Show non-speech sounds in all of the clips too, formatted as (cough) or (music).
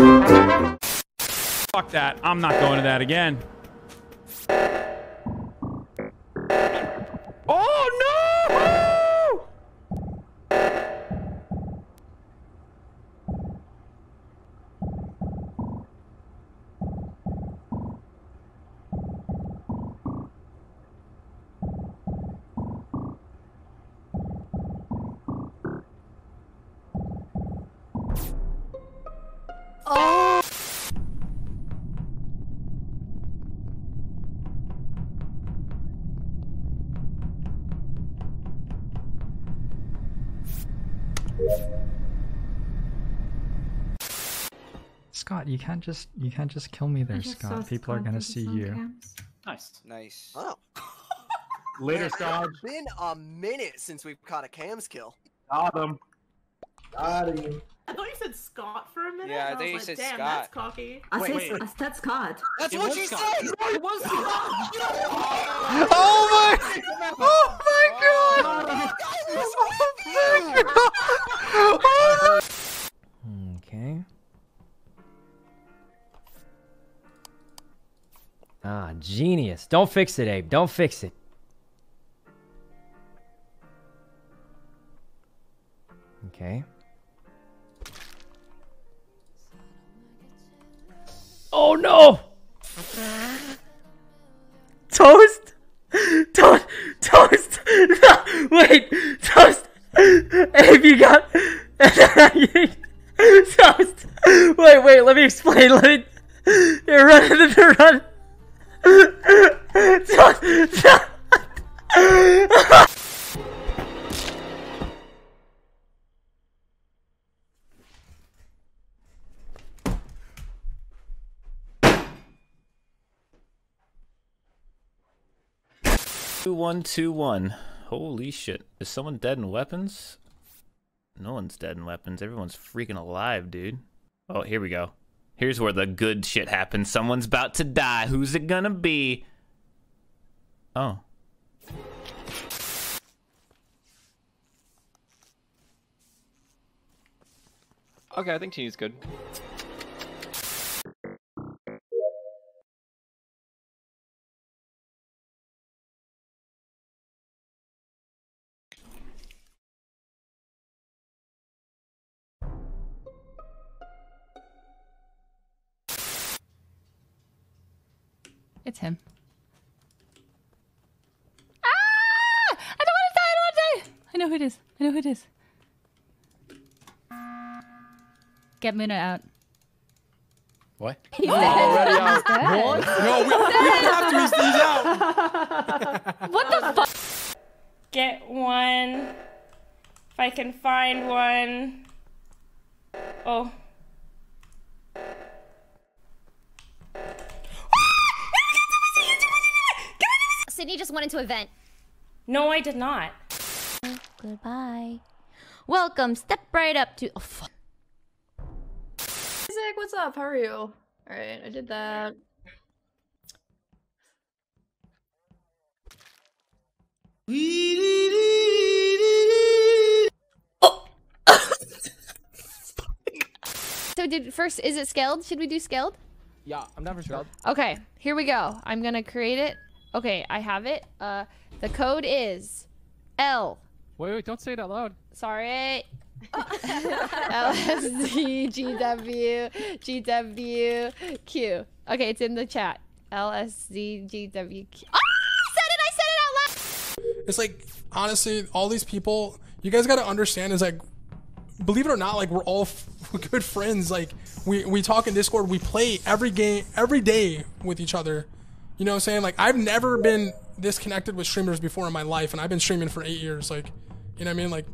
Fuck that. I'm not going to that again. Oh Scott, you can't just you can't just kill me there, Scott. People are gonna see you. Nice. Nice. Oh. Later, (laughs) Man, Scott. It's been a minute since we've caught a cams kill. Got him. Got him. I thought you said Scott for a minute. Yeah, I and think was you like, said Damn, Scott. that's cocky. I Wait, said wait. I said Scott. That's It what was you Scott. said. It was (laughs) Scott. Oh my! (laughs) Oh my god! (laughs) Oh my god! Okay. Ah, genius. Don't fix it, Abe. Don't fix it. Okay. Oh no! Toast! Toast! Toast! No, (laughs) wait! Toast! Abe, you got. (laughs) Toast! Wait, wait, let me explain. (laughs) Let me. You're running, you're running. Toast! Toast! One two one. Holy shit! Is someone dead in weapons? No one's dead in weapons. Everyone's freaking alive, dude. Oh, here we go. Here's where the good shit happens. Someone's about to die. Who's it gonna be? Oh. Okay, I think Teeny's good. It's him. Ah! I don't want to die. I don't want to die. I know who it is. I know who it is. Get Muna out. What? (laughs) He's already out. What? No, we, we have to. (laughs) He's, he's out. What the fuck? Get one. If I can find one. Oh. Sydney just went into a vent. No, I did not. Goodbye. Welcome. Step right up to. Oh, fuck. Isaac, what's up? How are you? Alright, I did that. (coughs) So, did first, is it scaled? Should we do scaled? Yeah, I'm never sure. Okay, here we go. I'm gonna create it. Okay, I have it. Uh, the code is L. Wait, wait, don't say it out loud. Sorry. L S D G W G W Q. Okay, it's in the chat. LSDGWQ. Ah! I said it! I said it out loud! It's like honestly, all these people. You guys got to understand is like, believe it or not, like we're all f- (laughs) good friends. Like we we talk in Discord. We play every game every day with each other. You know what I'm saying? Like I've never been this connected with streamers before in my life, and I've been streaming for eight years. Like, you know what I mean? Like,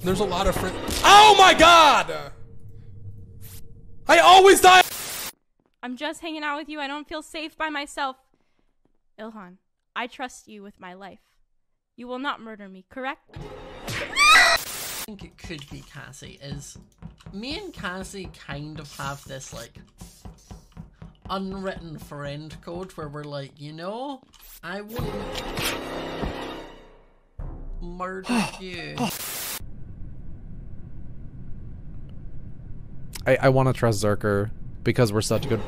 there's a lot of friends. Oh my god! I always die. I'm just hanging out with you. I don't feel safe by myself. Ilhan, I trust you with my life. You will not murder me, correct? I think it could be Cassie is me and Cassie kind of have this like unwritten friend code where we're like, you know, I wouldn't murder (sighs) you. I, I want to trust Zerker because we're such good.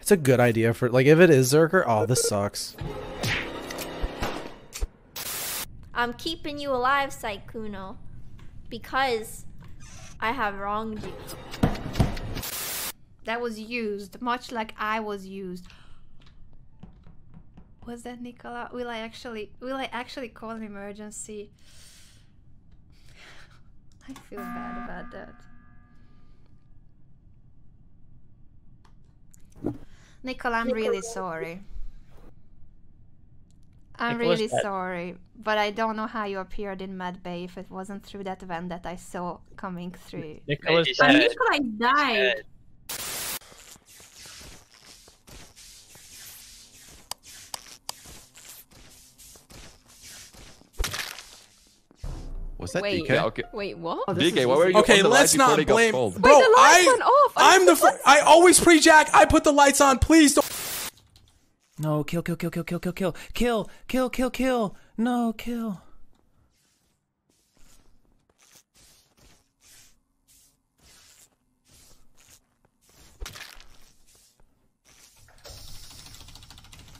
It's a good idea for like if it is Zerker. Oh, this sucks. I'm keeping you alive, Sykkuno, because I have wronged you. That was used, much like I was used. Was that Nicola? Will I actually will I actually call an emergency? (sighs) I feel bad about that. Nicola, I'm really sorry. I'm Nicola's really dead. sorry, but I don't know how you appeared in Med Bay if it wasn't through that vent that I saw coming through. Nicola's I dead. Nicola died. Was that Wait, DK? wait, what? Oh, DK, why were you Okay, on the let's not blame. cold? Bro, the lights went I, off. I I'm the. Fir- I always pre-jack. I put the lights on. Please don't. No, kill, kill, kill, kill, kill, kill, kill, kill, kill, kill, kill. No, kill.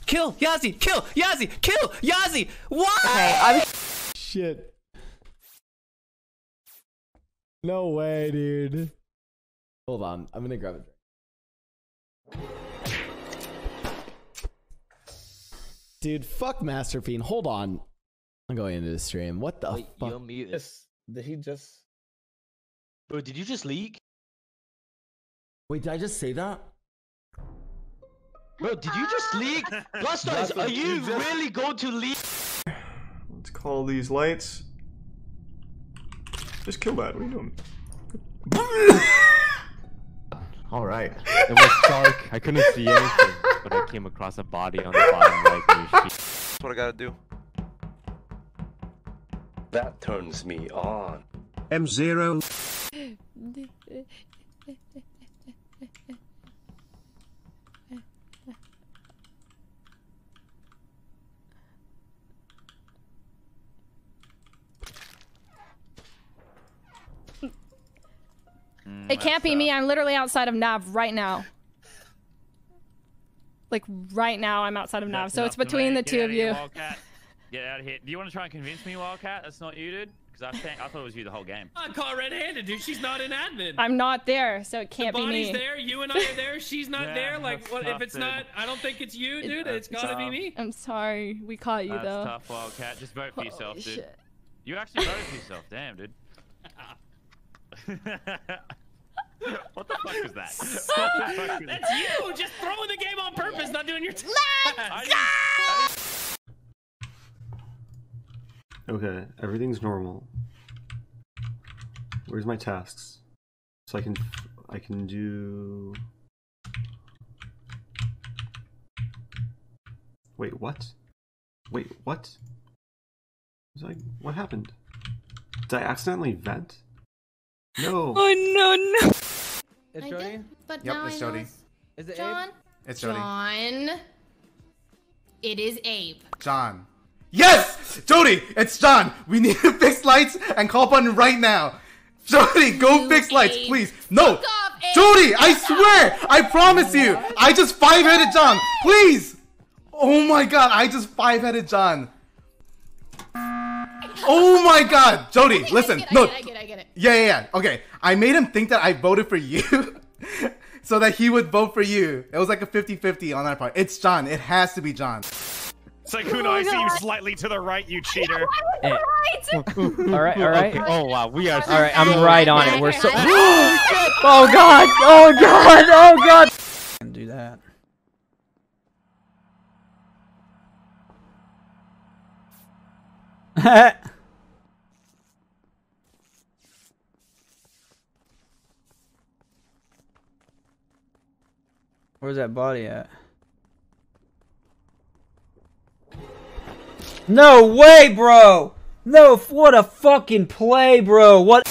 Kill Yazi! Kill Yazi! Kill Yazi! What? Okay, I'm. Shit. No way, dude. Hold on, I'm gonna grab a drink. Dude, fuck Master Fiend. Hold on. I'm going into the stream. What the Wait, fuck? you'll mute it. Did he just? Bro, did you just leak? Wait, did I just say that? Bro, did you just leak? (laughs) Blastoise, are you really going to leak? Let's call these lights. Just kill that. What are you doing? (laughs) All right. It was dark. I couldn't see anything, but I came across a body on the bottom right near sheet. That's what I gotta do. That turns me on. M0. (laughs) It can't be me. I'm literally outside of Nav right now. Like right now, I'm outside of Nav. That's So it's between the Get two of here, you. Wildcat. (laughs) Get out of here. Do you want to try and convince me, Wildcat? That's not you, dude. Because I think I thought it was you the whole game. I caught red-handed, dude. She's not in admin. I'm not there, so it can't the be body's me. there. You and I are there. She's not Yeah, there. Like, what tough, if it's dude. not? I don't think it's you, dude. it's That's gotta be me. I'm sorry. We caught you That's though. tough, Wildcat. Just vote for yourself, Holy dude. shit. You actually voted for yourself. Damn, dude. (laughs) (laughs) (laughs) what the fuck was that? (laughs) What fuck was That's you. Just throwing the game on purpose, not doing your. T- (laughs) I didn't- I Okay, everything's normal. Where's my tasks? So I can I can do. Wait, what? Wait, what? Was I? What happened? Did I accidentally vent? No. Oh no no. It's I Jody? did, but Yep, now it's I Jody. know it's Is it John? Abe? It's Jody. John. It is Abe. John. Yes! Jody, it's John. We need to fix lights and call button right now. Jody, go fix lights, please. No! Jody, I swear! I promise you! I just five headed John! Please! Oh my god, I just five headed John. Oh my god! Jody, listen. get it, I no. get I get it, I get it. Yeah, yeah, yeah. Okay. I made him think that I voted for you. (laughs) so that he would vote for you. It was like a 50-50 on that part. It's John. It has to be John. Sykkuno, oh I see you slightly to the right, you cheater. Eh. (laughs) all right, all right. (laughs) Okay, Oh wow, we are. All right, I'm right on it. We're so. Oh, (gasps) oh god! Oh god! Oh god! And do that. Where's that body at? No way, bro! No, what a fucking play, bro! What?